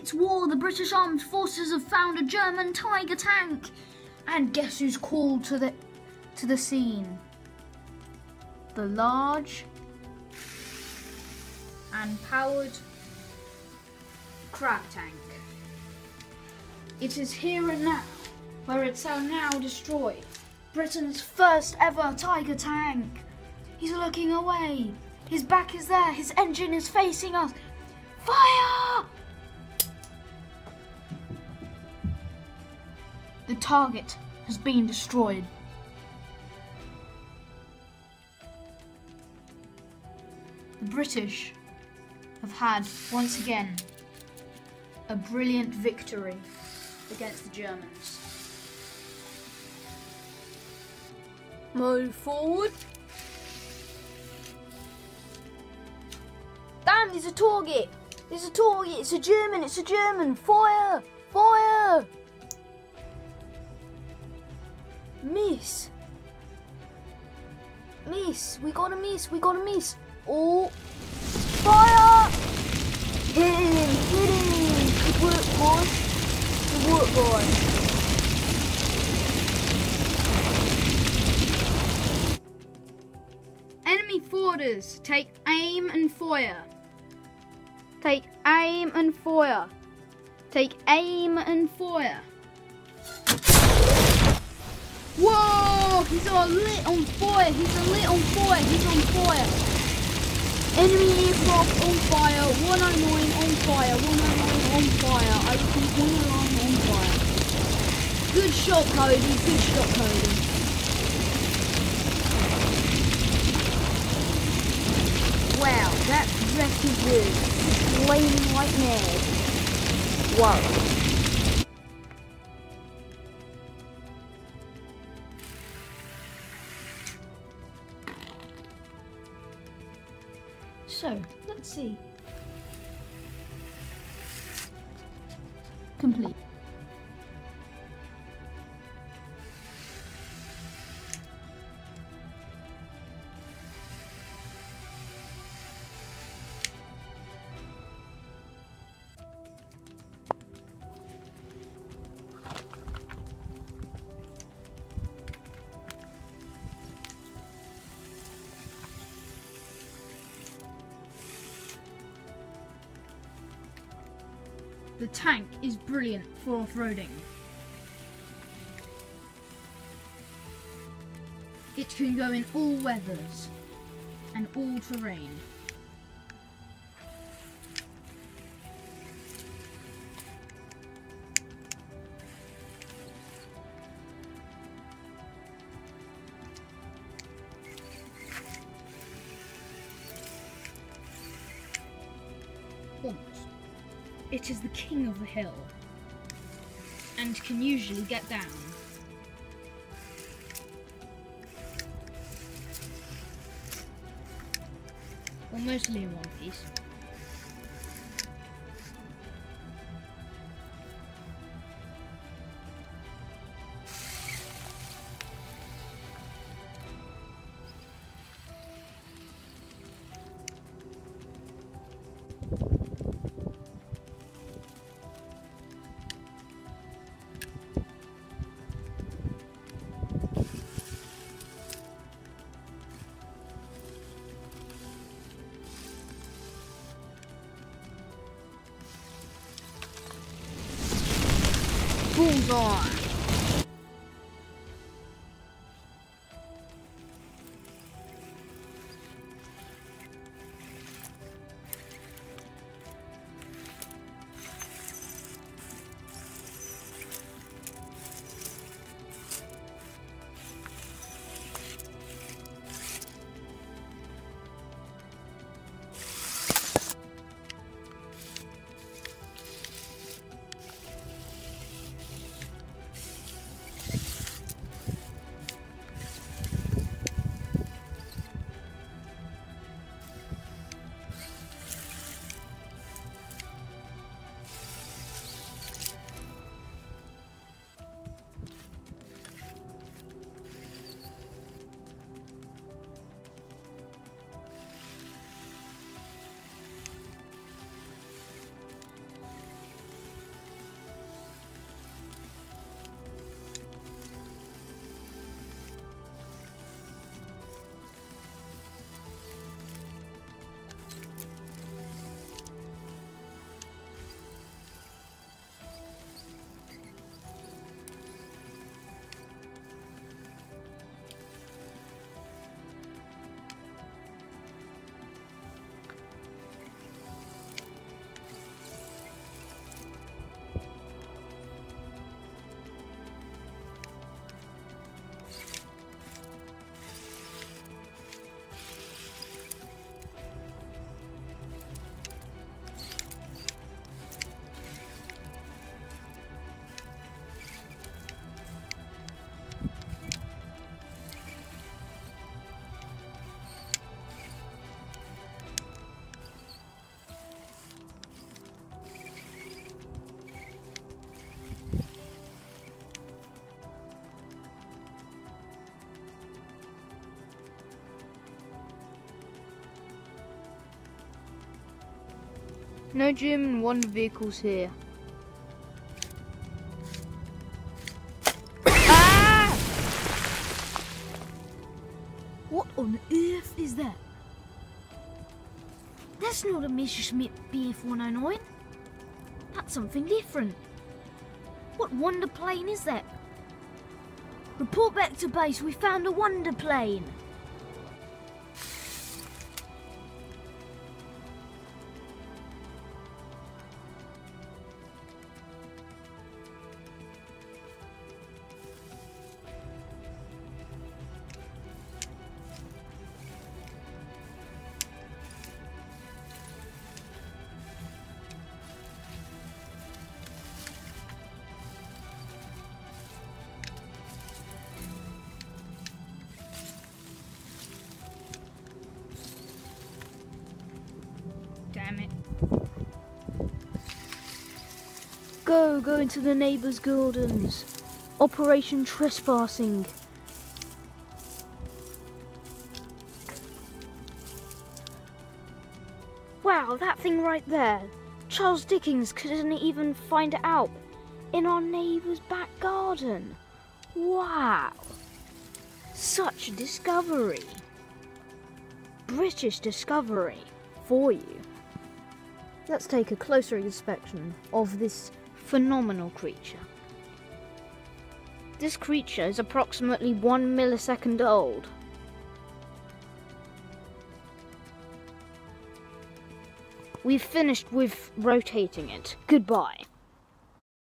It's war. The British Armed Forces have found a German Tiger tank. And guess who's called to the to the scene? The large and powered crab tank. It is here and now, where it's now destroyed. Britain's first ever Tiger tank. He's looking away. His back is there. His engine is facing us. Fire! The target has been destroyed. The British have had, once again, a brilliant victory against the Germans. Move forward. Damn, there's a target. There's a target. It's a German. It's a German. Fire! Fire! Miss. Miss. We got a miss. We got a miss. Oh. Fire! Hit him. Hit him. Good work, boys. Good work, boys. Enemy forwarders, take aim and fire. Take aim and fire. Take aim and fire. Whoa! He's a lit on fire. He's a lit on fire. He's on fire. Enemy aircraft on fire. 109 on fire. 109 on fire. I repeat, 109 on fire. Good shot, Cody. Good shot, Cody. Wow, that wreck is. Flaming like mad. Whoa. So, let's see. Complete. The tank is brilliant for off-roading. It can go in all weathers and all terrain. Almost. It is the king of the hill and can usually get down. Or mostly in one piece. Bullseye! No German one vehicles here. ah! What on earth is that? That's not a Messerschmitt Bf-109. That's something different. What wonder plane is that? Report back to base, we found a wonder plane. Go, into the neighbour's gardens. Operation Trespassing. Wow, that thing right there. Charles Dickens couldn't even find it out. In our neighbour's back garden. Wow. Such a discovery. British discovery for you. Let's take a closer inspection of this phenomenal creature. This creature is approximately one millisecond old. We've finished with rotating it. Goodbye.